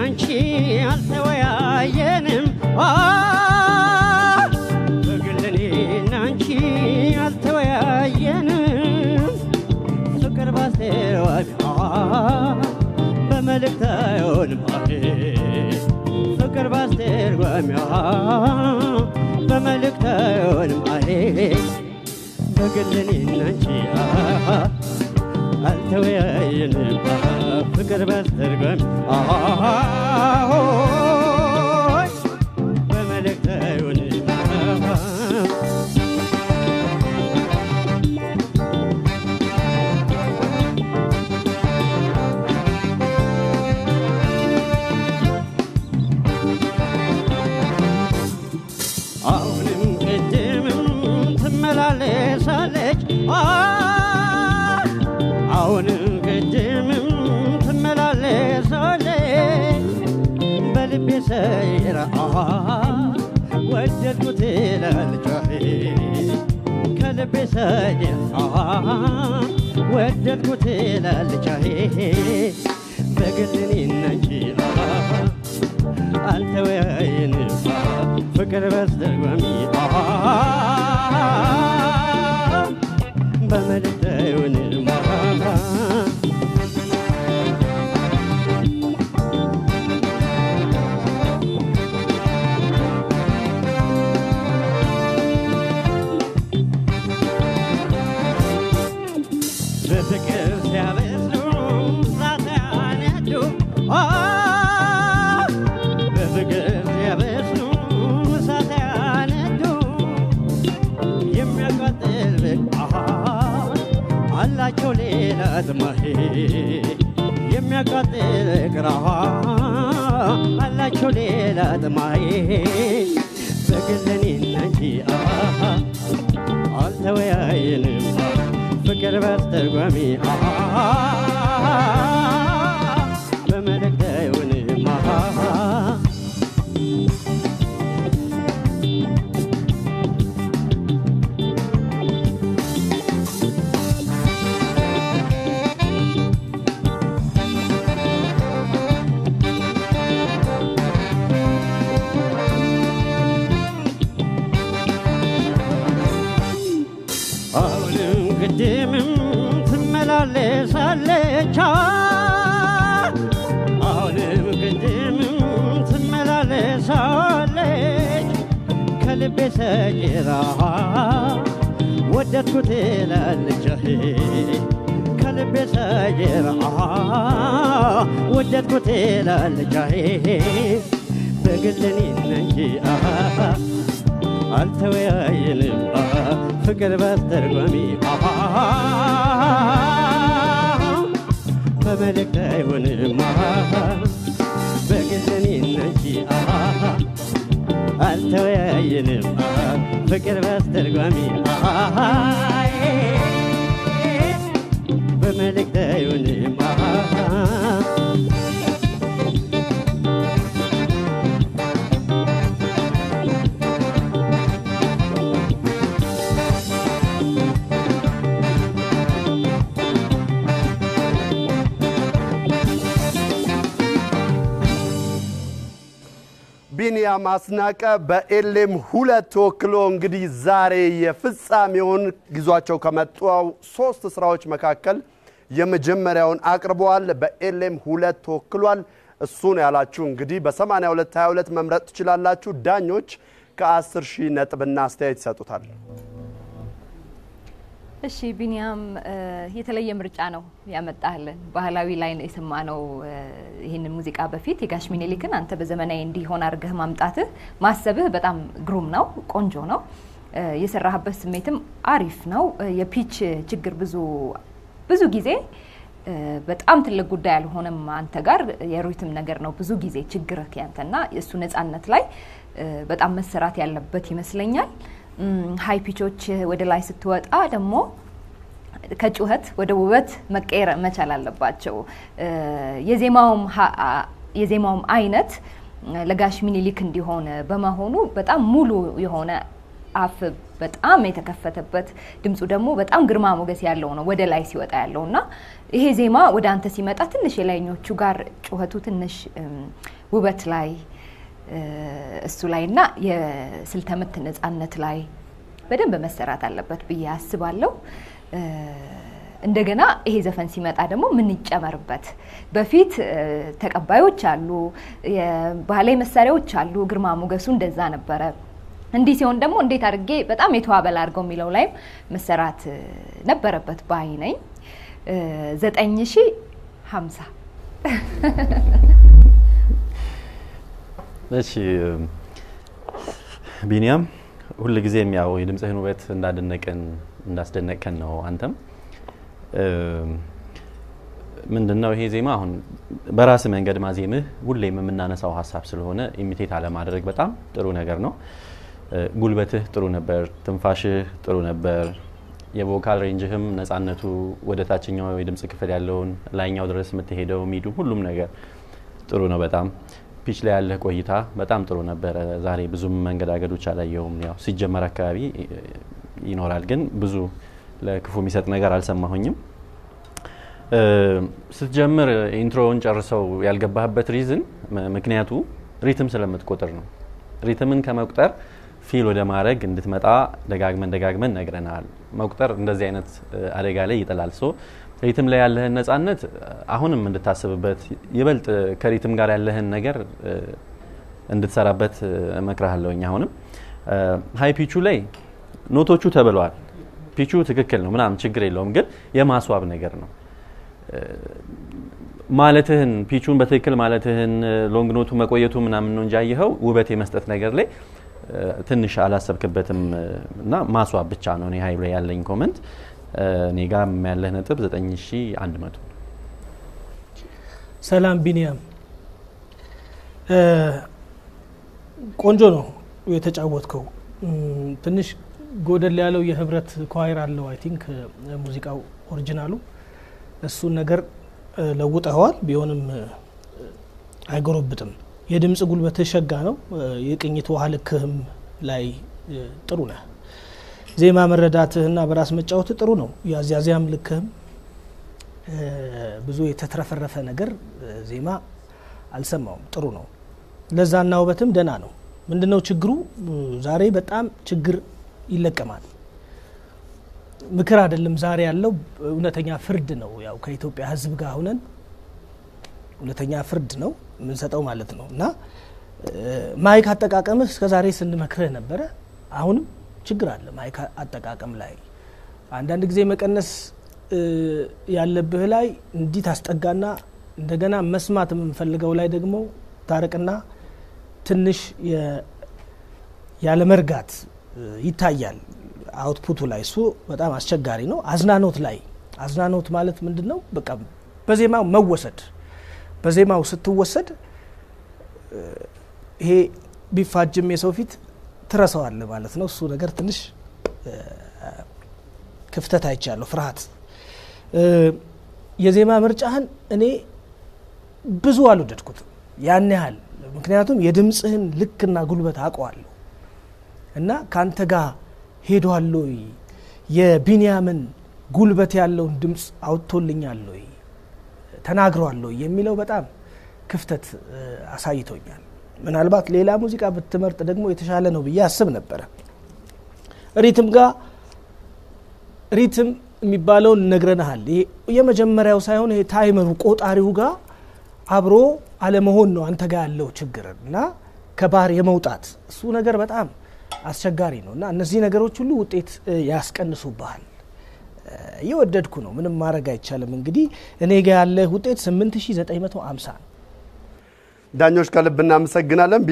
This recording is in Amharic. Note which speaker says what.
Speaker 1: አንቺ አልተወያየንም። አ በግልኔና አንቺ አልተወያየንም። ፍቅር ባስተዋል በመልእክት አይሆንም ፍቅር ባስተርጓሚያ በመልእክት አይሆንም በግልኔና አንቺ አልተወያየንም። ፍቅር ባስተርጓሚ ሰይራ ወደድኩት ይላለች ከልቤ ሰይራ ወደድኩት ይላለች በግልኔና እንጂ አልተወያየንም ፍቅር በስተርጓሚ የሚያቃጥል ብቅ አላቸው ሌላ ጥማሄ የሚያቃጥል ቅራ አላቸው ሌላ ጥማሄ በግልኔና እንጂ አልተወያየንም። ፍቅር በስተርጓሚ ትመላለሳለች አሁንም ቅድምም ትመላለሳለች። ከልቤ ሰጭራ ወደድኩት ላለች ከልቤ ሰጭራ ወደድኩት ላለች በግልኔና እንጂ አልተወያየንም ፍቅር በመልእክት አይሆንም። በግልኔና እንጂ አልተወያየንም። ፍቅር በስተርጓሚ በመልእክት አይሆንም
Speaker 2: ቢንያም አስናቀ በኤሌም ሁለት ተወክሎ እንግዲህ ዛሬ የፍጻሜውን ይዟቸው ከመጣው ሶስት ስራዎች መካከል የመጀመሪያውን አቅርበዋል። በኤሌም ሁለት ተወክሏል። እሱን ያላችሁ እንግዲህ በ82 22 መምረጥ ትችላላችሁ። ዳኞች ከ10 ሺህ ነጥብና አስተያየት ይሰጡታል።
Speaker 3: እሺ ቢኒያም የተለየ ምርጫ ነው ያመጣህልን። ባህላዊ ላይ ነው የሰማነው ይህንን ሙዚቃ በፊት የጋሽ ሚኒሊክን አንተ በዘመናዊ እንዲሆን አድርገህ ማምጣትህ ማሰብህ በጣም ግሩም ነው፣ ቆንጆ ነው። የሰራህበት ስሜትም አሪፍ ነው። የ pitch ችግር ብዙ ብዙ ጊዜ በጣም ትልቅ ጉዳይ አልሆነም አንተ ጋር የ rhythm ነገር ነው ብዙ ጊዜ ችግርህ ያንተና የእሱ ነጻነት ላይ በጣም መሰራት ያለበት ይመስለኛል። high pitch ኦች ወደ ላይ ስትወጣ ደግሞ ከጩኸት ወደ ውበት መቀየር መቻል አለባቸው። የዜማውም አይነት ለጋሽ ሚኒሊክ እንዲሆን በመሆኑ በጣም ሙሉ የሆነ አፍ በጣም የተከፈተበት ድምፁ ደግሞ በጣም ግርማ ሞገስ ያለው ነው ወደ ላይ ሲወጣ ያለው እና ይሄ ዜማ ወደ አንተ ሲመጣ ትንሽ የላይኞቹ ጋር ጩኸቱ ትንሽ ውበት ላይ እሱ ላይ እና የስልተ ምት ነጻነት ላይ በደንብ መሰራት አለበት ብዬ አስባለሁ። እንደገና ይሄ ዘፈን ሲመጣ ደግሞ ምን ይጨመርበት? በፊት ተቀባዮች አሉ፣ የባህላዊ መሳሪያዎች አሉ። ግርማ ሞገሱ እንደዛ ነበረ። እንዲህ ሲሆን ደግሞ እንዴት አድርጌ በጣም የተዋበላ አድርገው የሚለው ላይም መሰራት ነበረበት ባይ ነኝ። ዘጠኝ ሺ ሀምሳ
Speaker 4: እሺ ቢኒያም ሁል ጊዜም ያው የድምፅህን ውበት እንዳደነቀን እንዳስደነቀን ነው። አንተም ምንድን ነው ይሄ ዜማ አሁን በራስ መንገድ ማዜምህ ሁሌም የምናነሳው ሀሳብ ስለሆነ ኢሚቴት አለማድረግ በጣም ጥሩ ነገር ነው። ጉልበትህ ጥሩ ነበር፣ ትንፋሽህ ጥሩ ነበር። የቮካል ሬንጅህም ነጻነቱ ወደ ታችኛው የድምፅ ክፍል ያለውን ላይኛው ድረስ የምትሄደው ሚዱ ሁሉም ነገር ጥሩ ነው በጣም pitch ላይ ያለህ ቆይታ በጣም ጥሩ ነበረ። ዛሬ ብዙም መንገዳገዶች አላየውም። ያው ሲጀመር አካባቢ ይኖራል፣ ግን ብዙ ለክፉ የሚሰጥ ነገር አልሰማሁኝም። ስትጀምር intro ውን ጨርሰው ያልገባህበት reason ምክንያቱ rhythm ስለምትቆጥር ነው። rhythm ን ከመቁጠር feel ወደ ማድረግ እንድትመጣ ደጋግመን ደጋግመን ነግረናል። መቁጠር እንደዚህ አይነት አደጋ ላይ ይጥላል። so rhythm ላይ ያለህን ነጻነት አሁንም እንድታስብበት ይበልጥ ከ rhythm ጋር ያለህን ነገር እንድትሰራበት እመክርሃለሁኝ። አሁንም high pitch ኡ ላይ note ኦቹ ተብለዋል። pitch ኡ ትክክል ነው ምናምን ችግር የለውም፣ ግን የማስዋብ ነገር ነው ማለትህን ፒቹን በትክክል ማለትህን long note ኡ መቆየቱ ምናምን ነው እንጂ ውበት የመስጠት ነገር ላይ ትንሽ አላሰብክበትም እና ማስዋብ ብቻ ነው high ላይ ያለኝ comment። እኔ ጋ ያለህ ነጥብ 9100
Speaker 5: ሰላም ቢኒያም ቆንጆ ነው የተጫወትከው። ትንሽ ጎደል ያለው የህብረት choir አለው I think ሙዚቃው original ኡ እሱን ነገር እ፣ ለውጠኸዋል። ቢሆንም አይጎረብጥም። የድምፅ ጉልበትህ ሸጋ ነው። የቅኝት ውሃ ልክህም ላይ ጥሩ ነህ። ዜማ መረዳትህና በራስ መጫወትህ ጥሩ ነው። የአዝያዚያም ልክህም ብዙ የተትረፈረፈ ነገር ዜማ አልሰማውም። ጥሩ ነው። ለዛና ውበትም ደህና ነው። ምንድነው ችግሩ? ዛሬ በጣም ችግር ይለቀማል። ምክር አይደለም ዛሬ ያለው እውነተኛ ፍርድ ነው። ያው ከኢትዮጵያ ሕዝብ ጋር ሁነን እውነተኛ ፍርድ ነው የምንሰጠው ማለት ነው። እና mic አጠቃቀምህ እስከ ዛሬ ስንመክርህ ነበረ። አሁንም ችግር አለ mic አጠቃቀም ላይ አንዳንድ ጊዜ መቀነስ ያለብህ ላይ እንዲህ ታስጠጋና እንደገና መስማት የምንፈልገው ላይ ደግሞ ታርቅና ትንሽ ያለመርጋት ይታያል output ኡ ላይ እሱ በጣም አስቸጋሪ ነው። አዝናኖት ላይ አዝናኖት ማለት ምንድን ነው? በቃ በዜማው መወሰድ በዜማው ስትወሰድ ይሄ ቢፋጅም የሰው ፊት ትረሳዋለህ ማለት ነው። እሱ ነገር ትንሽ ክፍተት አይቻለሁ፣ ፍርሃት። የዜማ ምርጫህን እኔ ብዙ አልወደድኩትም ያን ያህል። ምክንያቱም የድምፅህን ልክና ጉልበት አውቀዋለሁ። እና ከአንተ ጋር ሄዷል ወይ? የቢንያምን ጉልበት ያለውን ድምፅ አውጥቶልኛል ወይ? ተናግረዋል ወይ? የሚለው በጣም ክፍተት አሳይቶኛል። ምናልባት ሌላ ሙዚቃ ብትመርጥ ደግሞ የተሻለ ነው ብዬ አስብ ነበረ። ሪትም ጋር ሪትም የሚባለውን ነግረንሃል። የመጀመሪያው ሳይሆን ይሄ ታይመሩ ቆጣሪው ጋር አብሮ አለመሆን ነው አንተ ጋር ያለው ችግር እና ከባህር የመውጣት እሱ ነገር በጣም አስቸጋሪ ነው እና እነዚህ ነገሮች ሁሉ ውጤት ያስቀንሱብሃል። እየወደድኩ ነው፣ ምንም ማድረግ አይቻልም። እንግዲህ እኔ ጋ ያለ ውጤት 8950 ነው።
Speaker 2: ዳኞች ከልብ እናመሰግናለን።